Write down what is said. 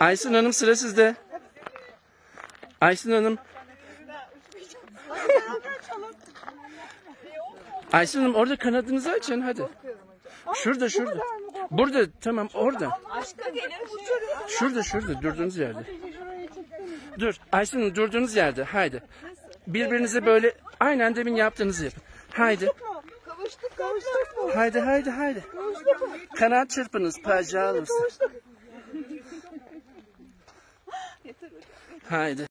Aysun Hanım sıra sizde. Aysun Hanım. Aysun Hanım orada kanadınızı açın hadi. Şurada şurada. Burada tamam orada. Şurada şurada durduğunuz yerde. Dur Aysun Hanım durduğunuz yerde haydi. Birbirinize böyle aynen demin yaptığınızı yapın. Haydi. Kavuştuk kavuştuk? Haydi haydi haydi. Kanat çırpınız paca alırsın. Haydi.